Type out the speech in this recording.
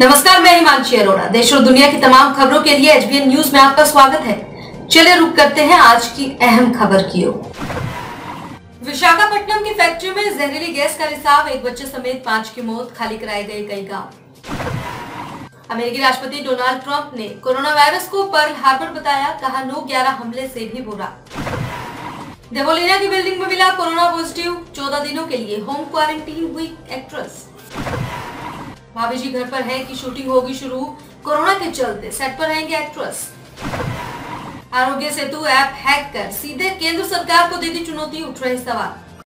नमस्कार, मैं हिमांशी अरोड़ा। देश और दुनिया की तमाम खबरों के लिए एचबीएन न्यूज़ में आपका स्वागत है। चलिए रुक करते हैं आज की अहम खबर की ओर। विशाखापट्टनम की फैक्ट्री में जहरीली गैस का रिसाव, एक बच्चे समेत पाँच की मौत, खाली कराए गए कई गाँव। अमेरिकी राष्ट्रपति डोनाल्ड ट्रंप ने कोरोना वायरस को पर्ल हार्बर बताया, कहा, नो ग्यारह हमले से भी बुरा। देवोलिना की बिल्डिंग में मिला कोरोना पॉजिटिव, चौदह दिनों के लिए होम क्वारंटीन हुई एक्ट्रेस। भाभी जी घर पर है कि शूटिंग होगी शुरू? कोरोना के चलते सेट पर रहेंगे actress Aarogya Setu app hack कर। सीधे केंद्र सरकार को दे दी चुनौती, उठ रहे सवाल।